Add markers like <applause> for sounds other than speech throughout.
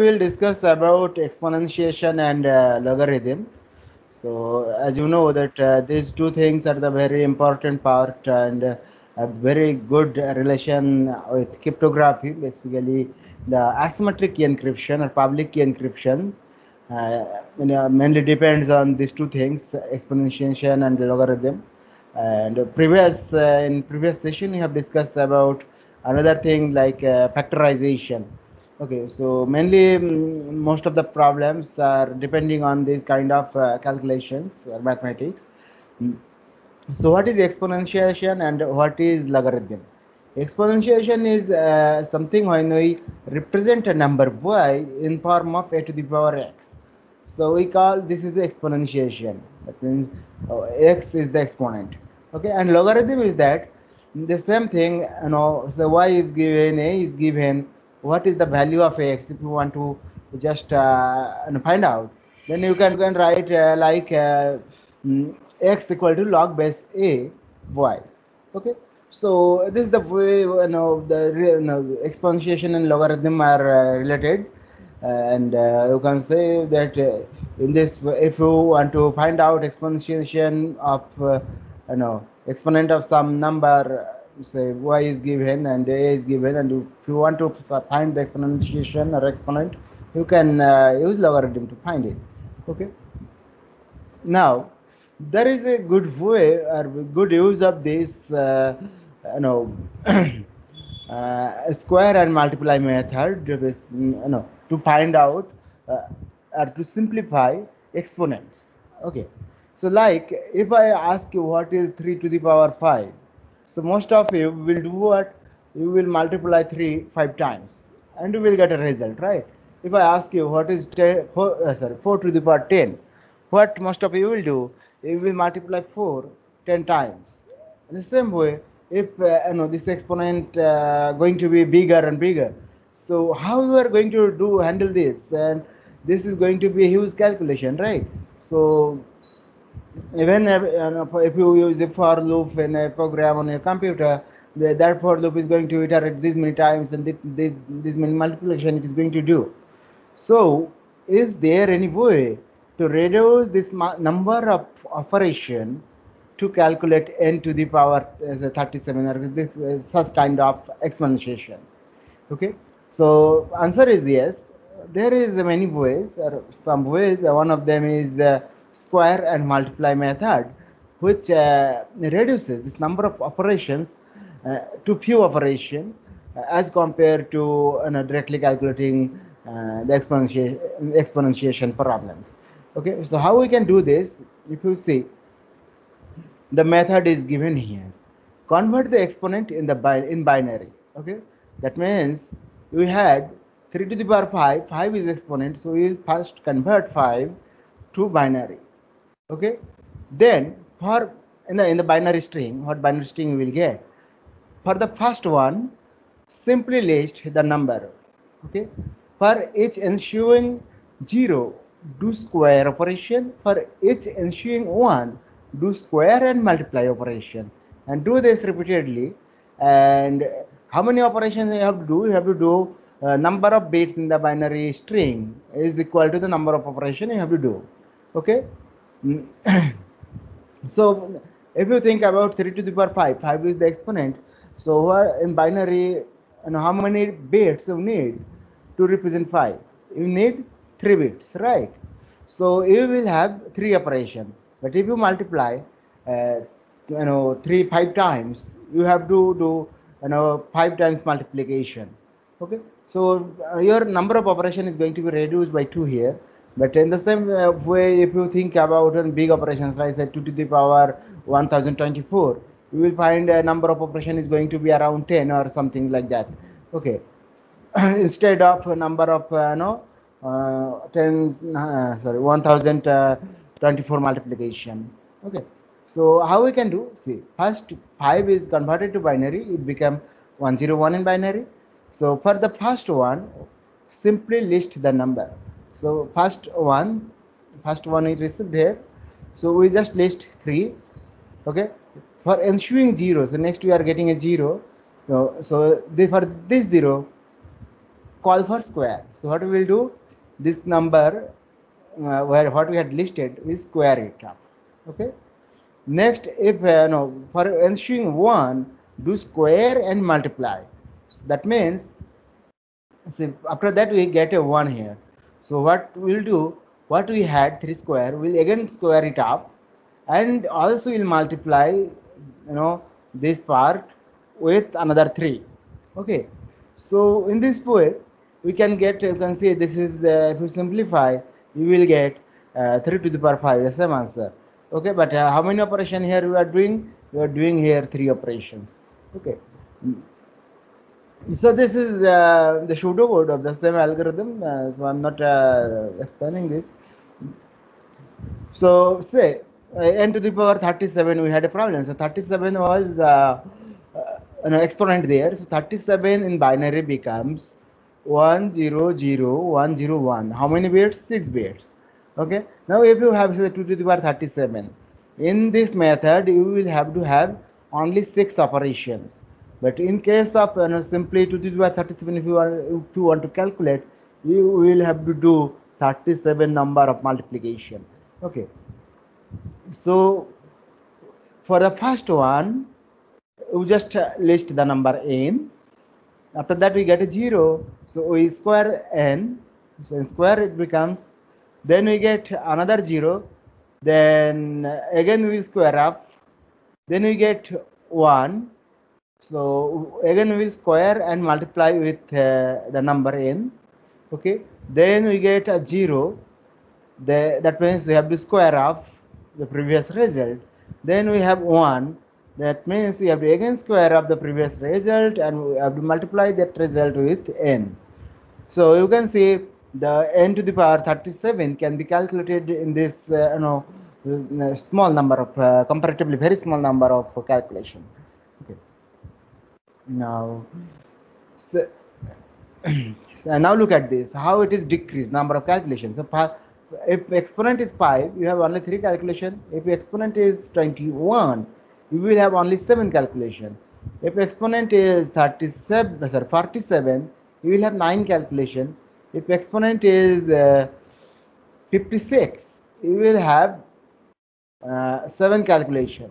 we will discuss about exponentiation and uh, logarithm. So as you know that uh, these two things are the very important part and uh, a very good relation with cryptography, basically the asymmetric key encryption or public key encryption uh, you know, mainly depends on these two things, exponentiation and logarithm. And previous uh, in previous session, we have discussed about another thing like uh, factorization. Okay, so mainly mm, most of the problems are depending on these kind of uh, calculations or mathematics. Mm. So what is exponentiation and what is logarithm? Exponentiation is uh, something when we represent a number y in form of a to the power x. So we call this is exponentiation. That means uh, x is the exponent. Okay, and logarithm is that the same thing. You know, so y is given, a is given. What is the value of x? If you want to just uh, find out, then you can, can write uh, like uh, mm, x equal to log base a y. Okay, so this is the way you know the you know, exponentiation and logarithm are uh, related and uh, you can say that uh, in this if you want to find out exponentiation of uh, you know exponent of some number say y is given and a is given and if you want to find the exponentiation or exponent you can uh, use logarithm to find it okay? Now there is a good way or good use of this uh, you know <coughs> uh, square and multiply method you know to find out uh, or to simplify exponents okay? So like if i ask you what is 3 to the power 5 so most of you will do what? You will multiply 3 5 times and you will get a result right? If i ask you what is 10 four, uh, sorry 4 to the power 10 what most of you will do? You will multiply 4 10 times. In the same way if uh, you know this exponent uh, going to be bigger and bigger so how you are going to do handle this? And this is going to be a huge calculation right? So even if you use a for loop in a program on your computer the, that for loop is going to iterate this many times and this, this, this many multiplication it is going to do so is there any way to reduce this number of operation to calculate n to the power as a 37 or this uh, such kind of exponentiation okay so answer is yes. There is many ways or some ways. One of them is uh, square and multiply method, which uh, reduces this number of operations uh, to few operation uh, as compared to you know, directly calculating uh, the exponentiation, exponentiation problems. Okay, so how we can do this? If you see, the method is given here. Convert the exponent in the bi in binary. Okay, that means we had 3 to the power 5 5 is exponent so we first convert 5 to binary. Okay? Then for in the in the binary string what binary string we will get? For the first one simply list the number. Okay? For each ensuing 0 do square operation. For each ensuing 1 do square and multiply operation. And do this repeatedly. And how many operations you have to do? You have to do uh, number of bits in the binary string is equal to the number of operation you have to do. Okay. <clears throat> so if you think about 3 to the power 5, 5 is the exponent. So in binary, know, how many bits you need to represent 5? You need 3 bits, right? So you will have 3 operation. But if you multiply, uh, you know, 3, 5 times, you have to do you know five times multiplication okay so uh, your number of operation is going to be reduced by two here but in the same uh, way if you think about uh, big operations like say 2 to the power 1024 you will find a number of operation is going to be around 10 or something like that okay <clears throat> instead of a number of uh, no uh, 10 uh, sorry 1024 multiplication okay so how we can do? See, first 5 is converted to binary. It become 101 in binary. So for the first one, simply list the number. So first one, first one is received here. So we just list 3. Okay. For ensuing 0, so next we are getting a 0. So, so the, for this 0, call for square. So what we will do, this number uh, where what we had listed, we square it up. Okay. Next, if uh, no for ensuing one, do square and multiply. So that means, see, after that we get a one here. So what we'll do, what we had three square, we'll again square it up, and also we'll multiply, you know, this part with another three. Okay. So in this way, we can get, you can see this is, the, if you simplify, you will get uh, 3 to the power 5, the same answer. Okay, but uh, how many operation here we are doing? We are doing here three operations. Okay. So this is uh, the pseudocode of the same algorithm. Uh, so I'm not uh, explaining this. So say uh, n to the power 37, we had a problem. So 37 was uh, an exponent there. So 37 in binary becomes 1 0 0 1 0 1 how many bits 6 bits okay now if you have say 2 to the power 37 in this method you will have to have only 6 operations but in case of you know, simply 2 to the power 37 if you are if you want to calculate you will have to do 37 number of multiplication. Okay. So for the first one we just list the number n. After that we get a 0 so we square n. So in square it becomes then we get another 0 then again we square up. Then we get 1 so again we square and multiply with uh, the number n okay then we get a 0 the, that means we have to square off the previous result then we have 1 that means we have to again square up the previous result and we have to multiply that result with n. So you can see the n to the power 37 can be calculated in this uh, you know uh, small number of uh, comparatively very small number of calculation. Now, so, <clears throat> so now look at this how it is decreased number of calculations. So if exponent is 5 you have only 3 calculation if exponent is 21 you will have only 7 calculation. If exponent is 37, sorry, 47, you will have 9 calculation. If exponent is uh, 56, you will have uh, 7 calculation.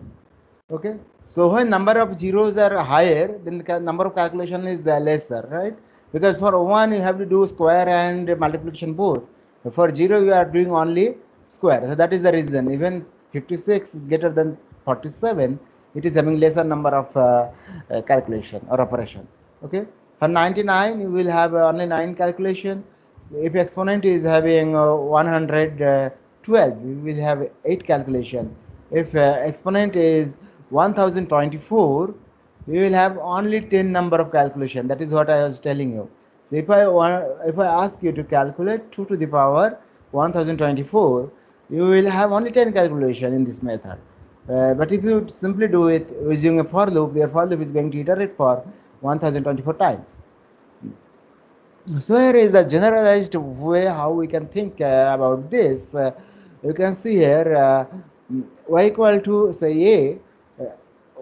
Okay. So when number of zeros are higher, then the number of calculation is uh, lesser, right? Because for 1, you have to do square and multiplication both. For 0, you are doing only square. So that is the reason. Even 56 is greater than 47 it is having lesser number of uh, uh, calculation or operation okay for 99 you will have only 9 calculation so if exponent is having uh, 112 you will have 8 calculation if uh, exponent is 1024 you will have only 10 number of calculation that is what i was telling you so if i want if i ask you to calculate 2 to the power 1024 you will have only 10 calculation in this method uh, but if you simply do it using a for loop, their for loop is going to iterate for 1024 times. So here is the generalized way how we can think uh, about this. Uh, you can see here uh, y equal to say a.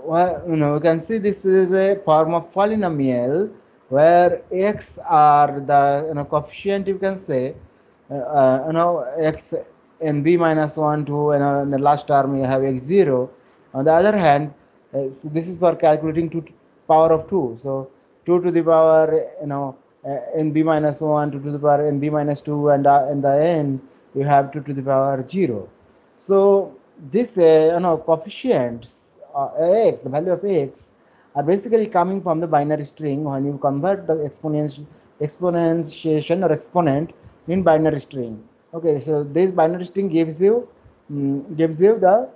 Uh, you know, you can see this is a form of polynomial where x are the you know coefficient you can say uh, you know x and b minus 1 2 and in the last term you have x0 on the other hand uh, so this is for calculating 2 to power of 2 so 2 to the power you know uh, in b minus 1 2 to the power in b minus 2 and uh, in the end you have 2 to the power 0 so this uh, you know coefficients uh, x the value of x are basically coming from the binary string when you convert the exponentiation or exponent in binary string. Okay so this binary string gives you um, gives you the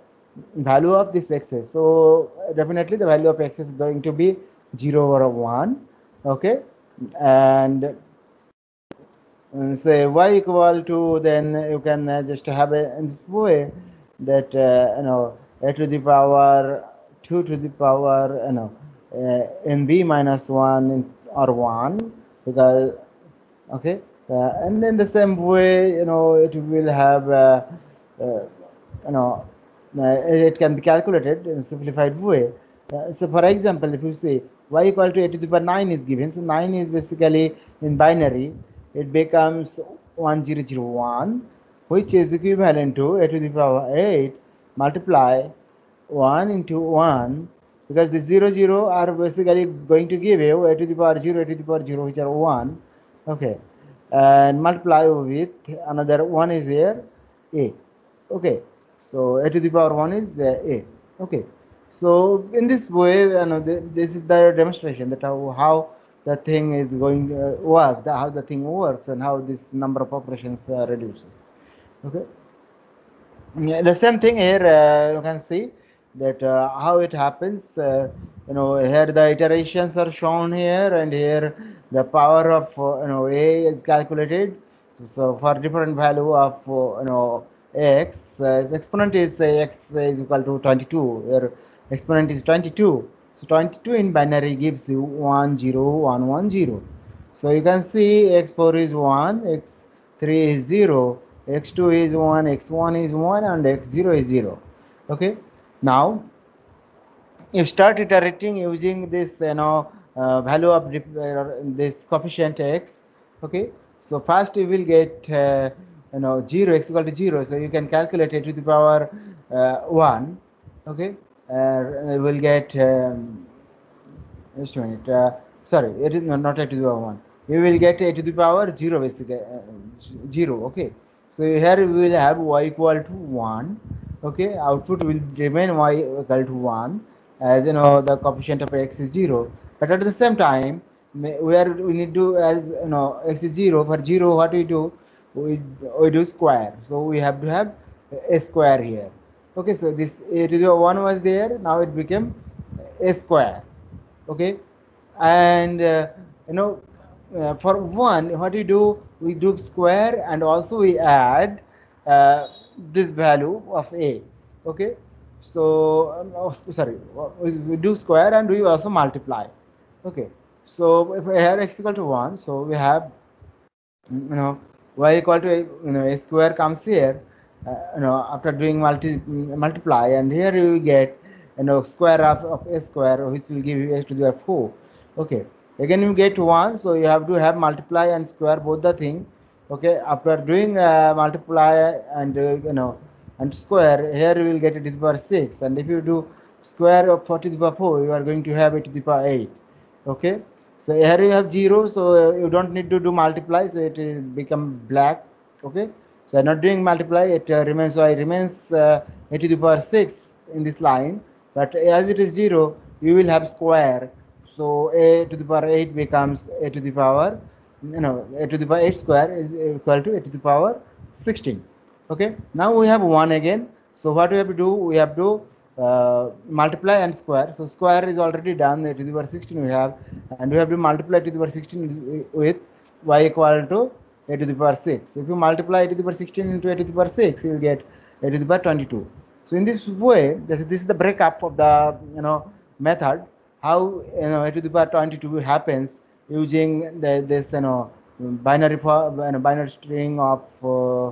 value of this x's so definitely the value of x is going to be 0 or 1 okay? And um, say y equal to then you can uh, just have a in this way that uh, you know a to the power 2 to the power you know uh, in b minus 1 or 1 because okay uh, and in the same way, you know, it will have, uh, uh, you know, it can be calculated in a simplified way. so, for example, if you say y equal to a to the power 9 is given. So 9 is basically in binary. It becomes 1001, which is equivalent to a to the power 8 multiply 1 into 1 because the 0 0 are basically going to give you a to the power 0 a to the power 0 which are 1 okay and multiply with another 1 is here a okay so a to the power 1 is uh, a okay so in this way you know this is the demonstration that how, how the thing is going to uh, work the, how the thing works and how this number of operations uh, reduces okay. The same thing here uh, you can see that uh, how it happens uh, you know here the iterations are shown here and here the power of uh, you know a is calculated. So for different value of uh, you know x uh, exponent is uh, x is equal to 22 here exponent is 22 so 22 in binary gives you 1 0 1 1 0 so you can see x4 is 1 x3 is 0 x2 is 1 x1 is 1 and x0 is 0 okay now you start iterating using this you know uh, value of uh, this coefficient x okay? So first you will get uh, you know 0 x equal to 0 so you can calculate it to the power uh, 1 okay? Uh, will get um, just a minute uh, sorry it is not, not a to the power 1 you will get a to the power 0 basically 0 okay? So here we will have y equal to 1 okay output will remain y equal to 1 as you know the coefficient of x is 0 but at the same time where we need to as you know x is 0 for 0 what we do? We, we do square. So we have to have a square here. Okay so this a to the 1 was there now it became a square. Okay and uh, you know uh, for 1 what we do? We do square and also we add uh, this value of a okay? So um, sorry we do square and we also multiply okay? So if have x equal to 1 so we have you know y equal to a, you know a square comes here uh, you know after doing multi multiply and here you get you know square of, of a square which will give you a to the power 4 okay? Again you get 1 so you have to have multiply and square both the thing okay after doing uh, multiply and uh, you know and square here you will get it to the power 6 and if you do square of 4 to the power 4 you are going to have it to the power 8 okay? So here you have 0 so uh, you don't need to do multiply so it will become black. Okay? So I'm not doing multiply it uh, remains so it remains uh, a to the power 6 in this line. But as it is 0 you will have square. So a to the power 8 becomes a to the power you know a to the power 8 square is equal to a to the power 16 okay now we have 1 again. So what we have to do we have to uh, multiply and square. So square is already done a to the power 16 we have and we have to multiply to the power 16 with y equal to a to the power 6 so if you multiply a to the power 16 into a to the power 6 you will get a to the power 22 so in this way this is, this is the breakup of the you know method how you know a to the power 22 happens using the, this you know binary you know, binary string of uh,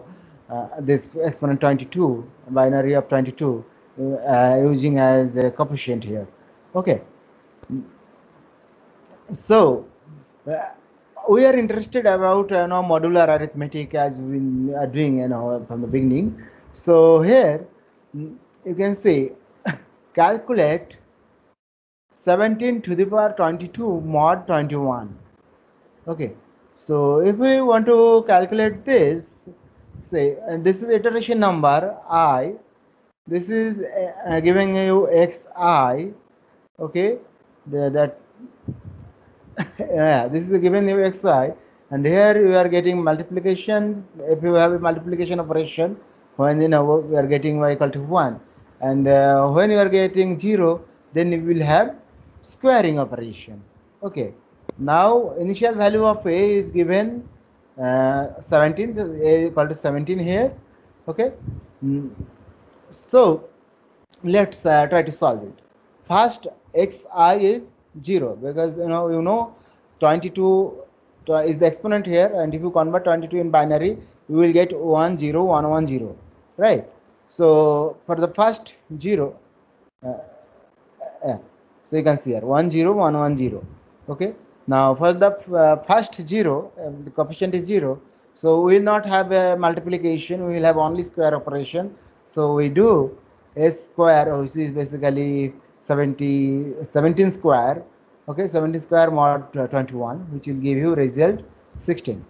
uh, this exponent 22 binary of 22 uh, using as a coefficient here. Okay. So we are interested about you know modular arithmetic as we are doing you know from the beginning. So here you can see <laughs> calculate 17 to the power 22 mod 21 okay so if we want to calculate this say and this is iteration number i this is uh, giving you xi okay the, that <laughs> yeah this is giving you xi and here you are getting multiplication if you have a multiplication operation when you know we are getting y equal to 1 and uh, when you are getting 0 then you will have squaring operation. Okay. Now initial value of a is given uh, 17 a equal to 17 here. Okay. Mm. so let's uh, try to solve it. First xi is 0 because you know you know 22 is the exponent here and if you convert 22 in binary you will get 1 0 1 1 0 right? So for the first 0 uh, uh, So you can see here 1 0 1 1 0. Okay. Now for the uh, first zero, uh, the coefficient is zero. So we will not have a multiplication. We will have only square operation. So we do a square, which is basically 70, 17 square. Okay, 17 square mod uh, 21, which will give you result 16.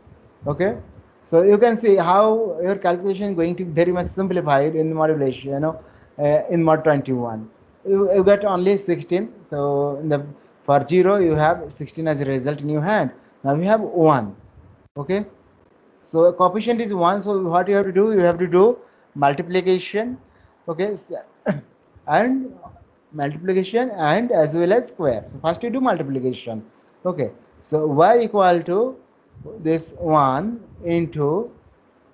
Okay, so you can see how your calculation is going to be very much simplified in modulation. You know, uh, in mod 21, you, you get only 16. So in the for 0 you have 16 as a result in your hand. Now you have 1 okay? So coefficient is 1 so what you have to do you have to do multiplication. Okay? <coughs> And multiplication and as well as square. So first you do multiplication. Okay? So y equal to this 1 into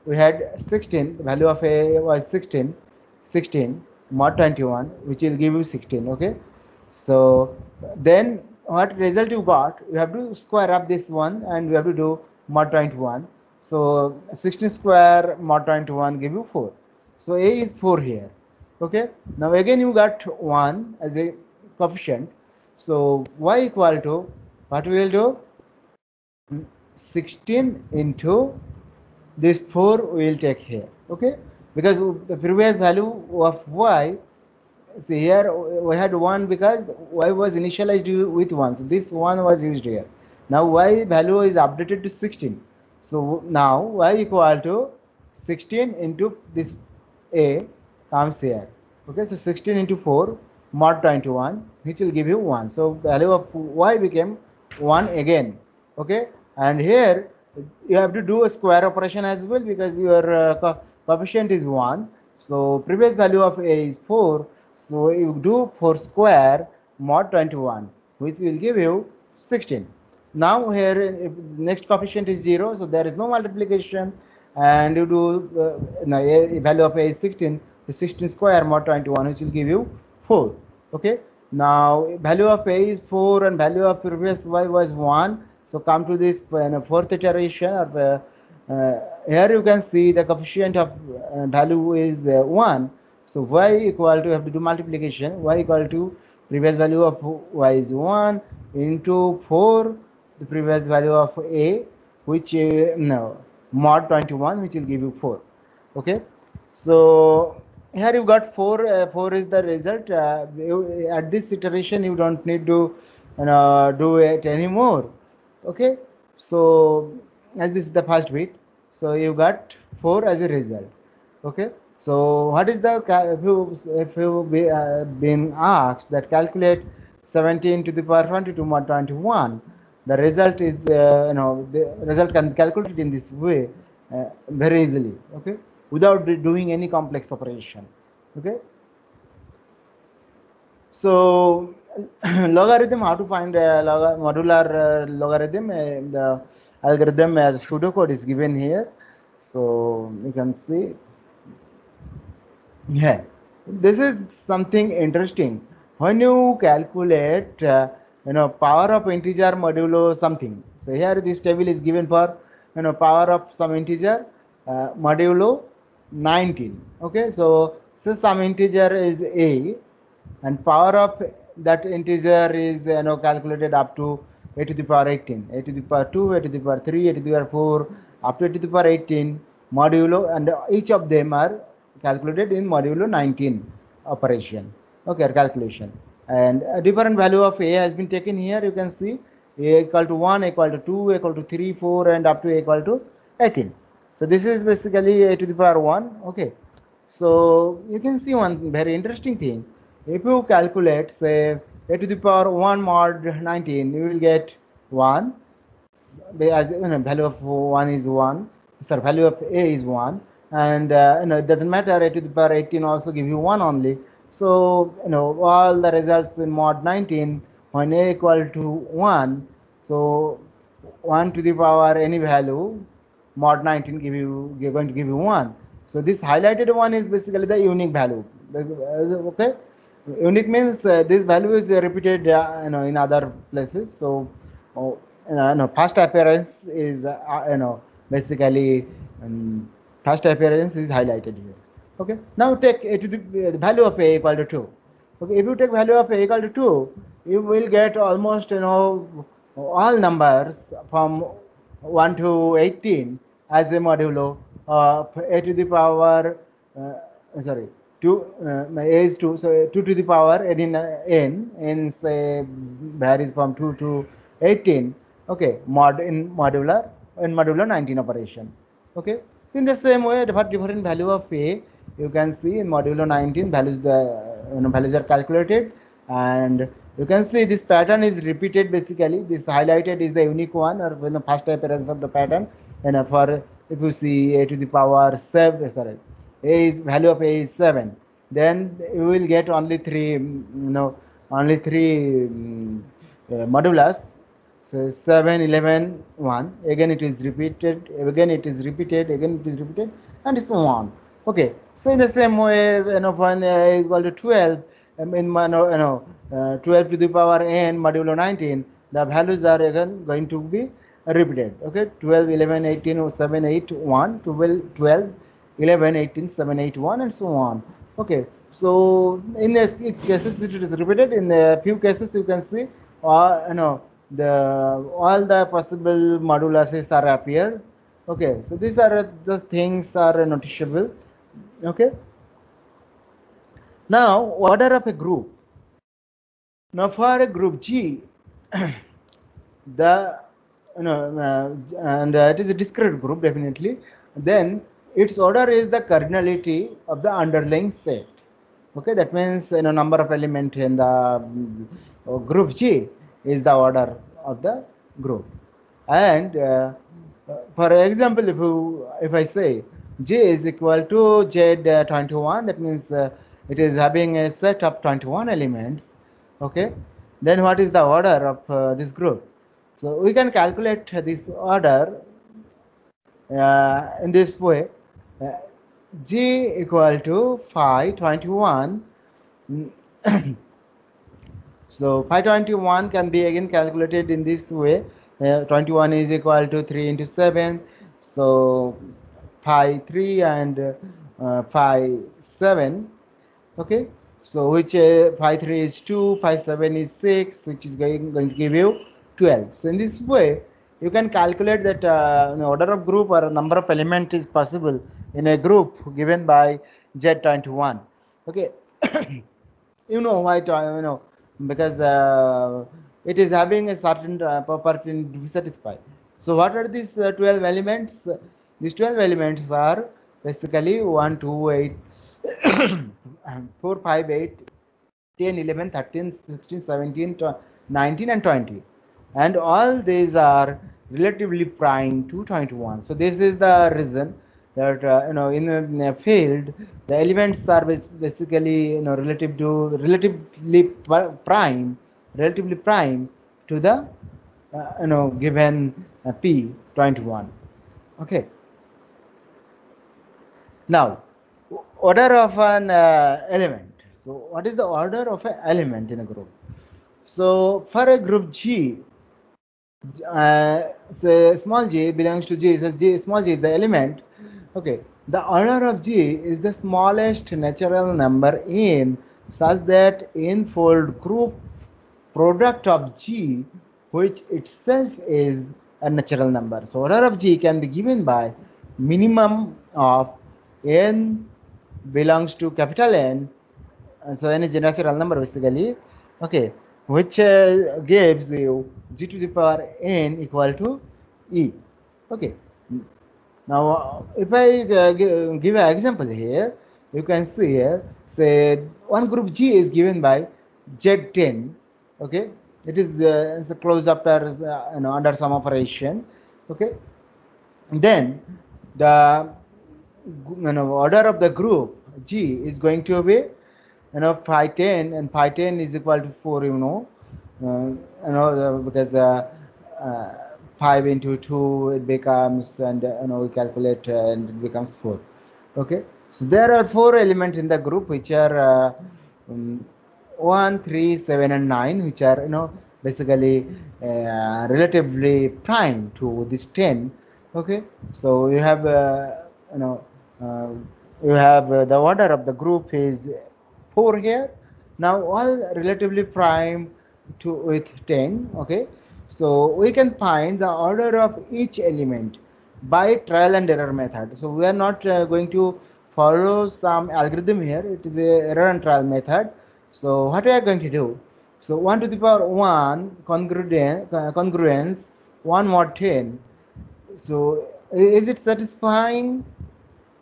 we had 16 the value of a was 16 16 mod 21 which will give you 16 okay so then what result you got, you have to square up this one and you have to do mod 21. So 16 square mod 21 give you 4. So A is 4 here. Okay. Now again you got 1 as a coefficient. So y equal to what we will do? 16 into this 4 we will take here. Okay. Because the previous value of y see here we had 1 because y was initialized with 1 so this 1 was used here. Now y value is updated to 16 so now y equal to 16 into this a comes here. Okay so 16 into 4 mod 21 which will give you 1 so value of y became 1 again. Okay and here you have to do a square operation as well because your uh, coefficient is 1 so previous value of a is 4 so you do 4 square mod 21 which will give you 16. Now here next coefficient is 0 so there is no multiplication. And you do uh, a value of a is 16 so 16 square mod 21 which will give you 4 okay? Now value of a is 4 and value of previous y was 1 so come to this uh, fourth iteration or uh, uh, here you can see the coefficient of uh, value is uh, 1 so y equal to, you have to do multiplication, y equal to previous value of y is 1 into 4, the previous value of a, which, uh, no, mod 21, which will give you 4. Okay. So here you got 4, uh, 4 is the result. Uh, at this iteration, you don't need to know, do it anymore. Okay. So as this is the first bit, so you got 4 as a result. Okay. So what is the if you if you be, uh, been asked that calculate 17 to the power 22 mod 21, the result is uh, you know the result can be calculated in this way uh, very easily. Okay, without doing any complex operation. Okay. So <clears throat> logarithm how to find a log modular uh, logarithm uh, the algorithm as pseudocode is given here so you can see yeah, this is something interesting. When you calculate, uh, you know, power of integer modulo something. So here this table is given for, you know, power of some integer uh, modulo 19. Okay, so since some integer is a, and power of that integer is you know calculated up to a to the power 18, a to the power 2, a to the power 3, a to the power 4, up to a to the power 18 modulo, and each of them are calculated in modulo 19 operation. Okay calculation. And a different value of a has been taken here. You can see a equal to 1 equal to 2 equal to 3 4 and up to a equal to 18 so this is basically a to the power 1 okay. So you can see one very interesting thing. If you calculate say a to the power 1 mod 19 you will get 1 as you know, value of 1 is 1 sorry value of a is 1 and uh, you know it doesn't matter. A to the power 18 also give you 1 only. So you know all the results in mod 19 when a equal to 1 so 1 to the power any value mod 19 give you going to give you 1 so this highlighted one is basically the unique value. Okay unique means uh, this value is repeated uh, you know in other places. So oh, you know first appearance is uh, you know basically um, first appearance is highlighted here. Okay? Now take a to the, the value of a equal to 2 okay? If you take value of a equal to 2 you will get almost you know all numbers from 1 to 18 as a modulo of a to the power uh, sorry 2 uh, a is 2 so 2 to the power n in uh, n n say varies from 2 to 18 okay mod in modular in modular 19 operation. Okay so in the same way for different value of a you can see in modulo 19 values the you know, values are calculated. And you can see this pattern is repeated basically. This highlighted is the unique one or when the first appearance of the pattern. And for if you see a to the power 7 sorry a is value of a is 7 then you will get only three you know only three um, uh, modulus so 7 11 1 again it is repeated. Again it is repeated. Again it is repeated. And so on. Okay. So in the same way you know when a equal to 12 um, in you know uh, 12 to the power n modulo 19 the values are again going to be repeated. Okay. 12 11 18 7 8 1 12 12 11 18 7 8 1 and so on. Okay so in this, each cases it is repeated. In a few cases you can see uh, you know the all the possible moduluses are appear. Okay so these are the things are noticeable. Okay. Now order of a group. Now for a group g <coughs> the you know uh, and uh, it is a discrete group definitely. Then its order is the cardinality of the underlying set okay that means you know number of element in the uh, group g is the order of the group. And uh, for example if you if i say j is equal to z21 that means uh, it is having a set of 21 elements. Okay then what is the order of uh, this group? So we can calculate this order uh, in this way. uh, g equal to phi 21 so phi 21 can be again calculated in this way. Uh, 21 is equal to 3 into 7 so phi 3 and uh, phi 7 okay? So which uh, phi 3 is 2 phi 7 is 6 which is going, going to give you 12 so in this way you can calculate that uh, order of group or number of element is possible in a group given by z21 okay. <coughs> You know why you know because uh, it is having a certain uh, property to be satisfied so what are these uh, 12 elements? These 12 elements are basically 1 2 8 <coughs> 4 5 8 10 11 13 16 17 19 and 20 and all these are relatively prime to 21 so this is the reason that uh, you know in a, in a, field the elements are basically you know relative to relatively prime relatively prime to the uh, you know given uh, p 21 okay. Now order of an uh, element. So what is the order of an element in a group? So for a group g uh, say small g belongs to g so g small g is the element. Okay. The order of g is the smallest natural number in such that n-fold group product of g which itself is a natural number. So order of g can be given by minimum of n belongs to capital n. So n is a natural number basically. Okay which uh, gives you g to the power n equal to e. Okay. Now, if I uh, give an example here, you can see here, say one group G is given by Z10. Okay. It is uh, closed after uh, you know, under some operation. Okay. Then the you know, order of the group G is going to be you know phi 10 and phi 10 is equal to 4 you know uh, you know because uh, uh, 5 into 2 it becomes and uh, you know we calculate uh, and it becomes 4 okay? So there are four elements in the group which are uh, um, 1 3 7 and 9 which are you know basically relatively prime to this 10 okay? So you have you know you have the order of the group is 4 here. Now all relatively prime to with 10 okay? So we can find the order of each element by trial and error method. So we are not uh, going to follow some algorithm here. It is a error and trial method. So what we are going to do? So 1 to the power 1 congruence, congruence 1 mod 10 so is it satisfying?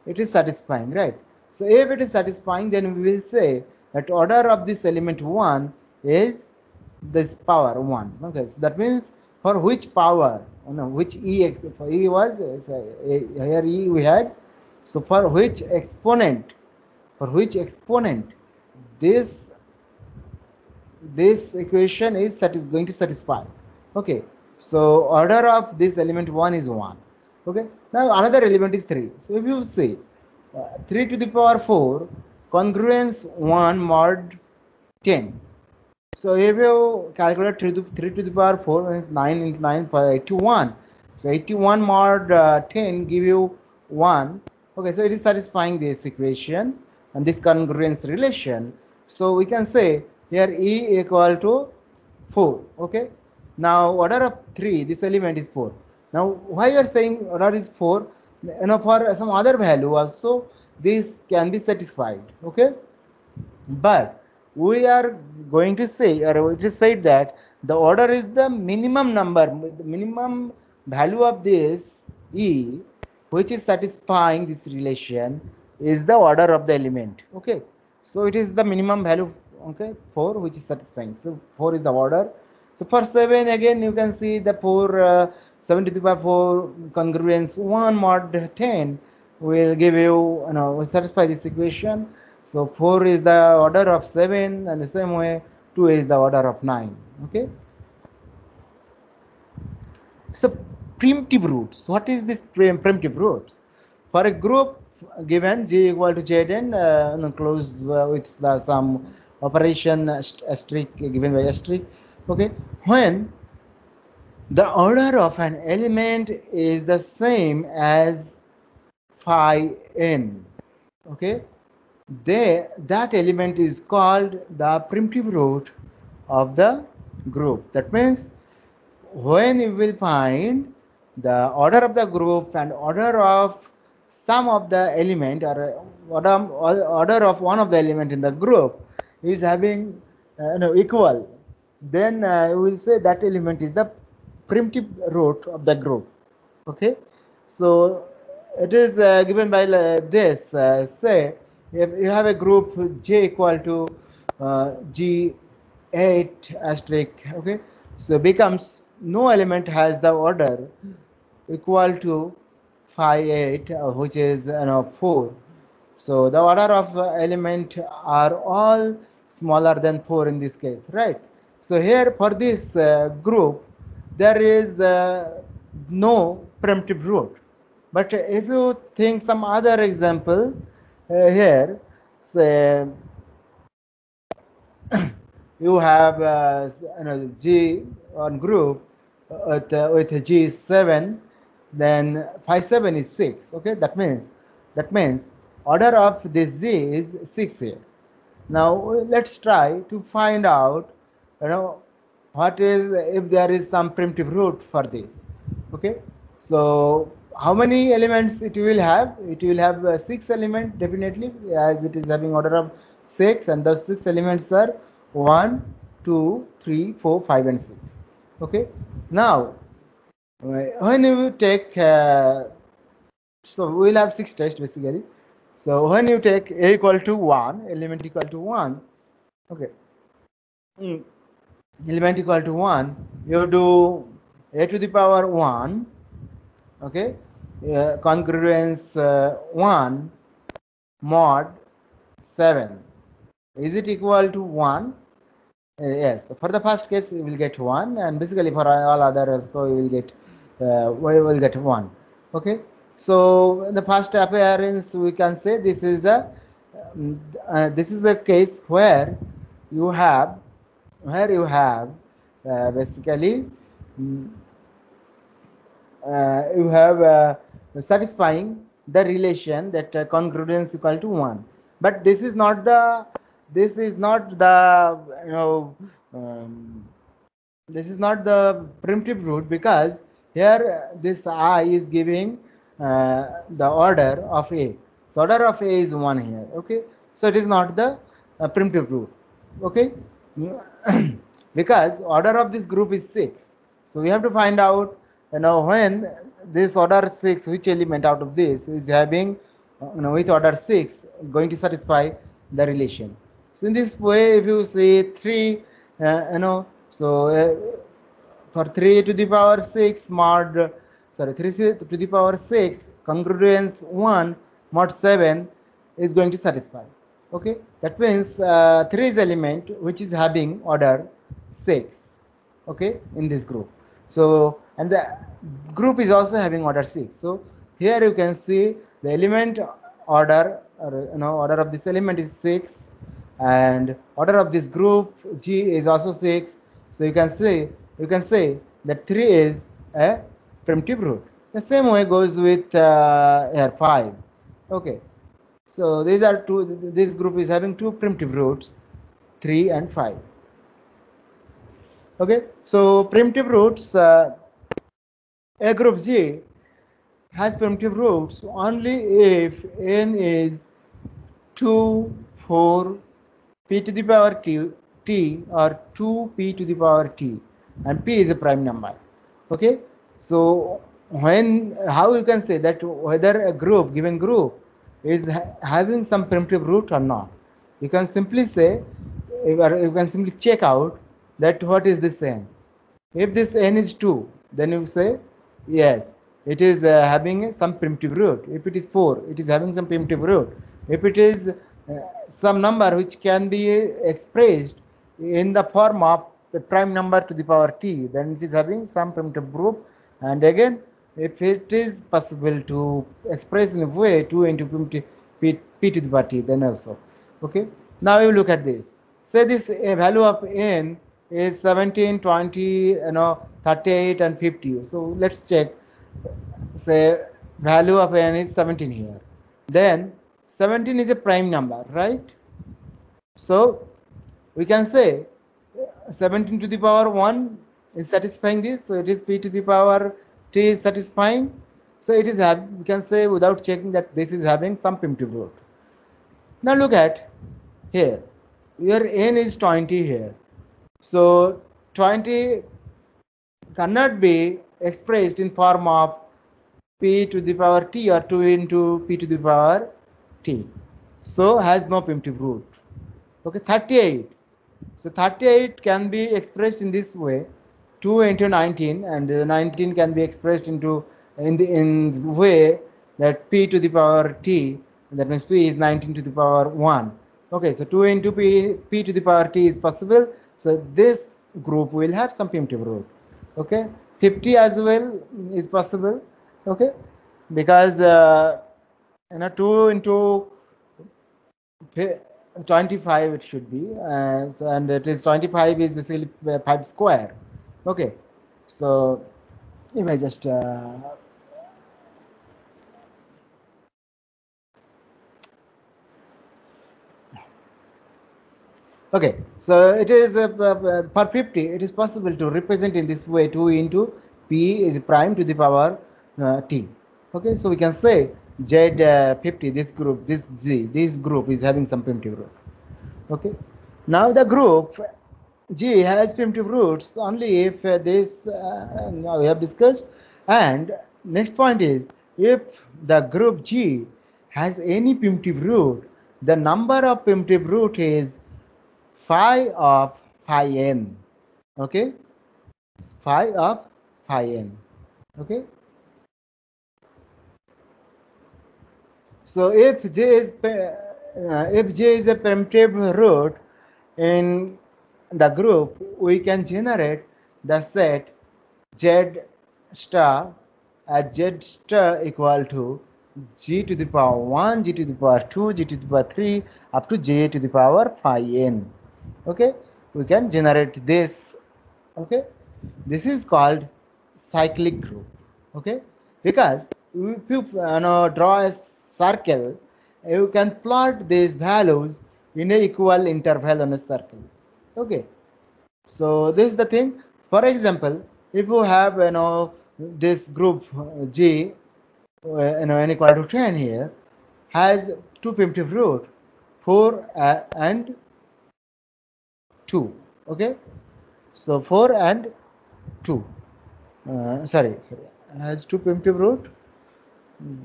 It is satisfying right so if it is satisfying then we will say that order of this element 1 is this power 1 okay so that means for which power? You know, which e for e was here e we had. So for which exponent? For which exponent? This this equation is going to satisfy. Okay so order of this element 1 is 1 okay now another element is 3 so if you see 3 to the power 4 congruence 1 mod 10 so if you calculate 3 to, 3 to the power 4, 9 into 9 for 81. So 81 mod uh, 10 give you 1. Okay, so it is satisfying this equation and this congruence relation. So we can say here E equal to 4. Okay. Now order of 3, this element is 4. Now why you are saying order is 4? You know, for some other value also this can be satisfied. Okay. But we are going to say or we just said that the order is the minimum number the minimum value of this e which is satisfying this relation is the order of the element okay so it is the minimum value okay 4 which is satisfying so 4 is the order so for 7 again you can see the 4 uh, 7 by 4 congruence 1 mod 10 will give you you know will satisfy this equation so 4 is the order of 7 and the same way 2 is the order of 9. Okay. So primitive roots. What is this primitive roots? For a group given g equal to zn uh, close uh, with the, some operation asterisk given by asterisk. Okay. When the order of an element is the same as phi n. Okay they, that element is called the primitive root of the group. That means when you will find the order of the group and order of some of the element or order, order of one of the element in the group is having uh, no, equal, then uh, we will say that element is the primitive root of the group. Okay, so it is uh, given by uh, this uh, say if you have a group j equal to uh, g8 asterisk okay? So becomes no element has the order equal to phi 8 uh, which is you know 4 so the order of element are all smaller than 4 in this case right? So here for this uh, group there is uh, no primitive root but if you think some other example uh, here say <coughs> you have uh, G on group with, uh, with G7 then phi 7 is 6 okay? That means that means order of this Z is 6 here. Now let's try to find out you know what is if there is some primitive root for this? Okay. So how many elements it will have? It will have uh, six element definitely as it is having order of six and those six elements are one two three four five and six. Okay. Now when you take uh, so we will have six tests basically. So when you take a equal to 1 element equal to 1 okay. Mm. Element equal to 1 you do a to the power 1 okay? Uh, congruence uh, 1 mod 7 is it equal to 1 uh, yes. For the first case we will get 1 and basically for all other so we will get uh, we will get 1 okay? So the first appearance we can say this is a um, uh, this is a case where you have where you have uh, basically um, you have satisfying the relation that uh, congruence equal to 1 but this is not the this is not the you know um, this is not the primitive root because here this i is giving uh, the order of a. So order of a is 1 here okay? So it is not the uh, primitive root okay <coughs> because order of this group is 6 so we have to find out you know when this order 6 which element out of this is having you know with order 6 going to satisfy the relation. So in this way if you say 3 uh, you know so uh, for 3 to the power 6 mod sorry 3 to the power 6 congruence 1 mod 7 is going to satisfy okay? That means uh, 3 is element which is having order 6 okay? In this group. So and the group is also having order 6 so here you can see the element order or you know order of this element is 6 and order of this group g is also 6 so you can say you can say that 3 is a primitive root. The same way goes with uh, here 5 okay so these are two this group is having two primitive roots 3 and 5 okay? So primitive roots uh, a group g has primitive roots only if n is 2 4 p to the power t, t or 2 p to the power t. And p is a prime number. Okay? So when how you can say that whether a group given group is ha having some primitive root or not. You can simply say you can simply check out that what is this n. If this n is 2 then you say yes it is uh, having some primitive root. If it is 4 it is having some primitive root. If it is uh, some number which can be expressed in the form of the prime number to the power t then it is having some primitive group. And again if it is possible to express in a way 2 into p, p, p to the party then also. Okay? Now we look at this. Say this value of n is 17 20 you know 38 and 50 so let's check. Say value of n is 17 here. Then 17 is a prime number right? So we can say 17 to the power 1 is satisfying this. So it is p to the power t is satisfying so it is we can say without checking that this is having some primitive root now look at here your n is 20 here so 20 cannot be expressed in form of p to the power t or 2 into p to the power t. So has no primitive root. Okay, 38. So 38 can be expressed in this way 2 into 19 and the 19 can be expressed into in the in way that p to the power t that means p is 19 to the power 1 okay so 2 into p, p to the power t is possible. So this group will have some primitive root. Okay 50 as well is possible. Okay because uh, you know 2 into 25 it should be uh, and it is 25 is basically 5 square okay. So if i just uh, okay. So it is uh, uh, for 50 it is possible to represent in this way 2 into p is prime to the power uh, t. Okay. So we can say z uh, 50 this group this g this group is having some primitive root okay. Now the group g has primitive roots only if this uh, we have discussed. And next point is if the group g has any primitive root the number of primitive root is phi of phi n okay? Phi of phi n okay? So if j is uh, if j is a primitive root in the group we can generate the set z star as z star equal to g to the power 1 g to the power 2 g to the power 3 up to j to the power phi n. Okay? We can generate this. Okay? This is called cyclic group. Okay? Because if you, you know, draw a circle you can plot these values in a equal interval on a circle okay so this is the thing For example, if you have you know this group uh, G, uh, you know to 10 here, has two primitive root, 4 uh, and 2. Okay, so 4 and 2. Uh, sorry, sorry, has two primitive root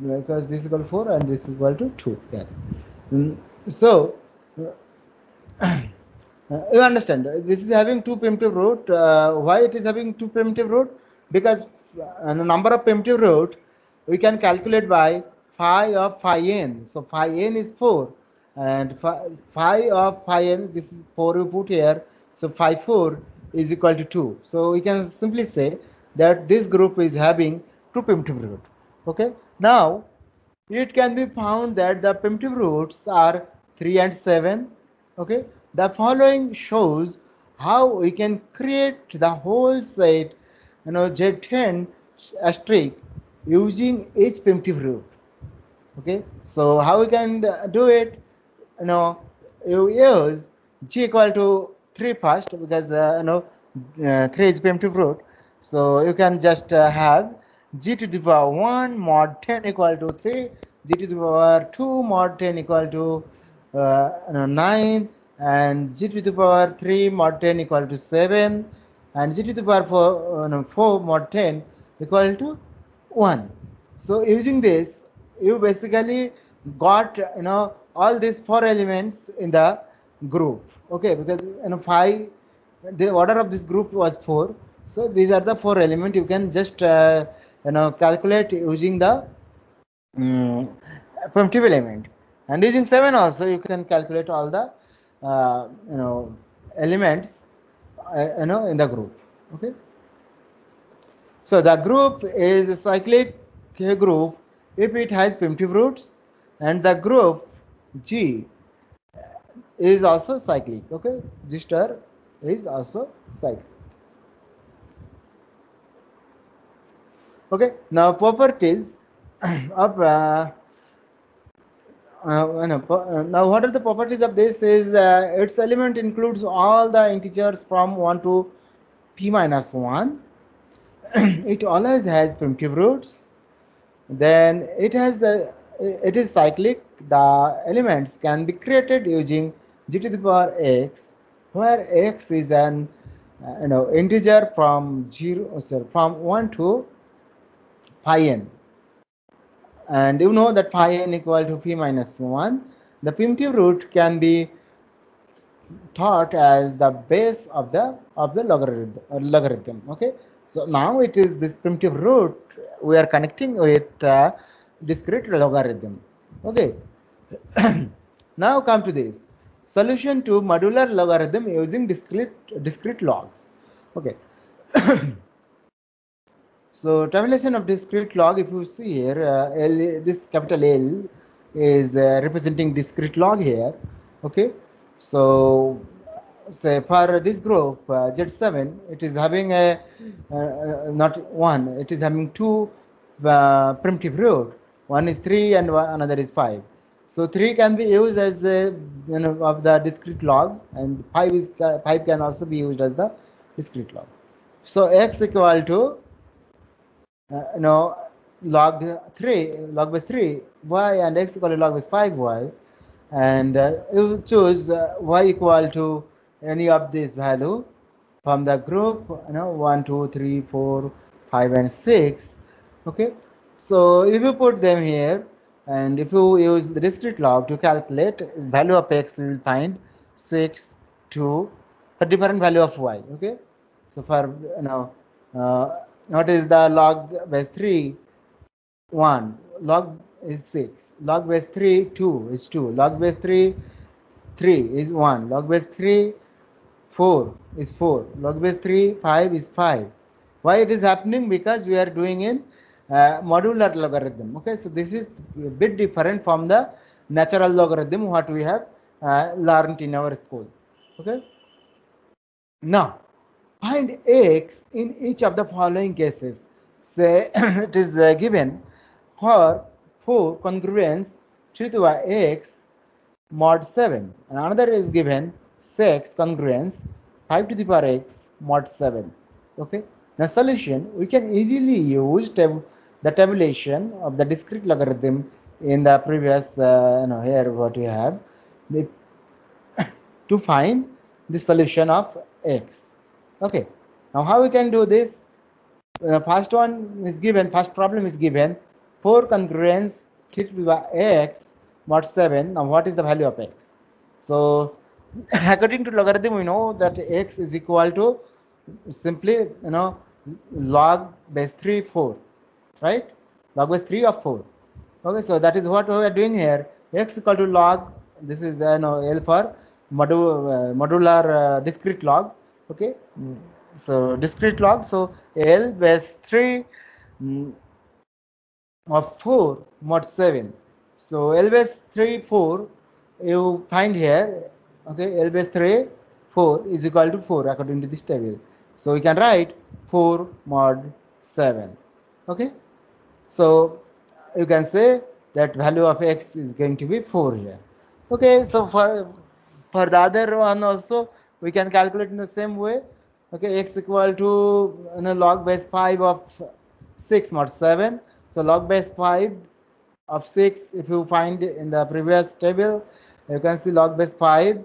because this is equal to 4 and this is equal to 2. Yes. Mm, so <clears throat> you understand. This is having two primitive root. Uh, why it is having two primitive root? Because uh, number of primitive root we can calculate by phi of phi n. So phi n is 4 and phi, phi of phi n this is 4 you put here. So phi 4 is equal to 2 so we can simply say that this group is having two primitive root. Okay? Now it can be found that the primitive roots are 3 and 7 okay the following shows how we can create the whole set you know z10 asterisk using each primitive root. Okay? So how we can do it? You know you use g equal to 3 first because uh, you know uh, 3 is primitive root. So you can just uh, have g to the power 1 mod 10 equal to 3 g to the power 2 mod 10 equal to uh, you know, 9 and g to the power 3 mod 10 equal to 7 and g to the power 4, uh, no, 4 mod 10 equal to 1 so using this you basically got you know all these four elements in the group. Okay because you know 5 the order of this group was 4 so these are the four elements you can just uh, you know calculate using the um, primitive element. And using 7 also you can calculate all the you know elements uh, you know in the group okay? So the group is a cyclic group. If it has primitive roots and the group g is also cyclic okay? G star is also cyclic. Okay now properties <coughs> of uh, uh, no, now what are the properties of this is uh, its element includes all the integers from 1 to p minus 1 <clears throat> it always has primitive roots. Then it has the it is cyclic. The elements can be created using g to the power x where x is an uh, you know integer from 0 sorry, from 1 to phi n and you know that phi n equal to p minus 1 the primitive root can be thought as the base of the of the logarithm logarithm okay? So now it is this primitive root we are connecting with uh, discrete logarithm okay? <clears throat> Now come to this. Solution to modular logarithm using discrete discrete logs okay <clears throat> so tabulation of discrete log, if you see here, uh, L, this capital L is uh, representing discrete log here. Okay, so say for this group uh, Z7, it is having a uh, not one, it is having two uh, primitive root. One is three and one, another is five. So three can be used as a, you know of the discrete log, and five is five can also be used as the discrete log. So x equal to uh, know log 3 log base 3 y and x equal to log base 5 y. And uh, you choose uh, y equal to any of this value from the group you know 1 2 3 4 5 and 6 okay? So if you put them here and if you use the discrete log to calculate value of x you will find 6 2 a different value of y. Okay? So for you know uh, notice the log base 3 1 log is 6 log base 3 2 is 2 log base 3 3 is 1 log base 3 4 is 4 log base 3 5 is 5 why it is happening? Because we are doing in uh, modular logarithm. Okay so this is a bit different from the natural logarithm what we have uh, learned in our school. Okay. Now find x in each of the following cases. Say <clears throat> it is uh, given for 4 congruence 3 to x mod 7 and another is given 6 congruence 5 to the power x mod 7 Okay. Now solution, we can easily use tab the tabulation of the discrete logarithm in the previous, uh, you know, here what we have, the, <coughs> to find the solution of x. Okay. Now how we can do this? Uh, first one is given, first problem is given, 4 congruence treated by x mod 7. Now what is the value of x? So <laughs> according to logarithm, we know that x is equal to simply, you know, log base 3, 4, right? Log base 3 of 4. Okay, so that is what we are doing here. x equal to log, this is, you know, L for modu uh, modular uh, discrete log. Okay, so discrete log. So L base 3 mm, of 4 mod 7. So L base 3, 4, you find here, okay, L base 3, 4 is equal to 4 according to this table. So we can write 4 mod 7. Okay. So you can say that value of x is going to be 4 here. Okay. So for, for the other one also, we can calculate in the same way. Okay. X equal to you know, log base 5 of 6 mod 7. So log base 5 of 6, if you find in the previous table, you can see log base 5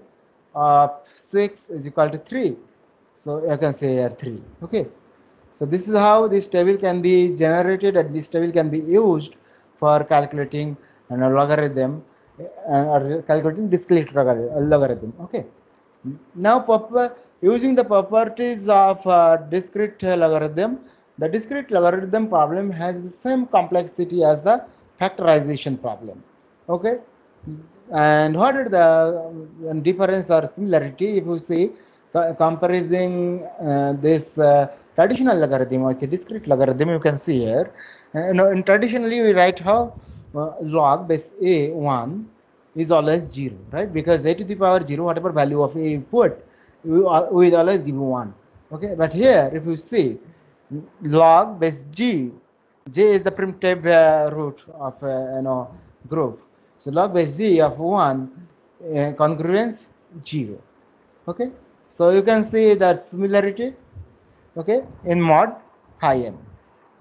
of 6 is equal to 3. So you can say here 3. Okay. So this is how this table can be generated and this table can be used for calculating a logarithm uh, or calculating discrete logarithm. Okay. Now using the properties of uh, discrete logarithm, the discrete logarithm problem has the same complexity as the factorization problem. Okay. And what are the um, difference or similarity if you see comparing uh, this uh, traditional logarithm with the discrete logarithm you can see here uh, no, in traditionally we write how uh, log base a 1 is always 0 right? Because a to the power 0 whatever value of a put we, will always give you 1 okay? But here if you see log base g j is the primitive uh, root of uh, you know group. So log base z of 1 congruence 0 okay? So you can see the similarity, okay, in mod phi n.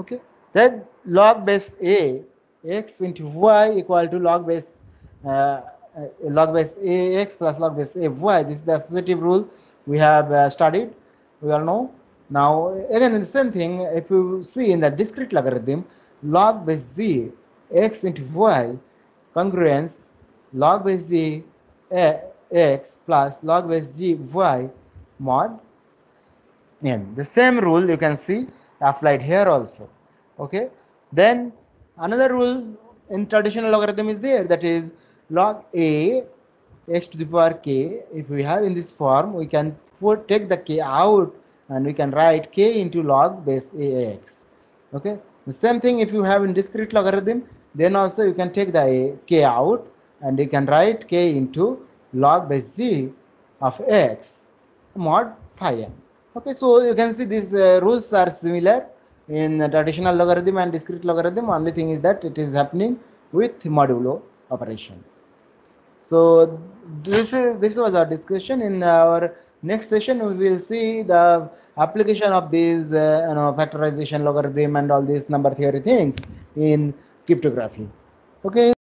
Okay, then log base a x into y equal to log base uh, uh, log base a x plus log base a y. This is the associative rule we have uh, studied. We all know. Now again, the same thing. If you see in the discrete logarithm, log base z x into y congruence log base z x plus log base g y mod n. The same rule you can see applied here also. Okay. Then another rule in traditional logarithm is there that is log a x to the power k. If we have in this form, we can put take the k out and we can write k into log base ax. Okay. The same thing if you have in discrete logarithm, then also you can take the a, k out and you can write k into log base z of x mod phi. Okay, so you can see these uh, rules are similar in traditional logarithm and discrete logarithm. Only thing is that it is happening with modulo operation. So this is this was our discussion. In our next session, we will see the application of these uh, you know factorization logarithm and all these number theory things in cryptography. Okay.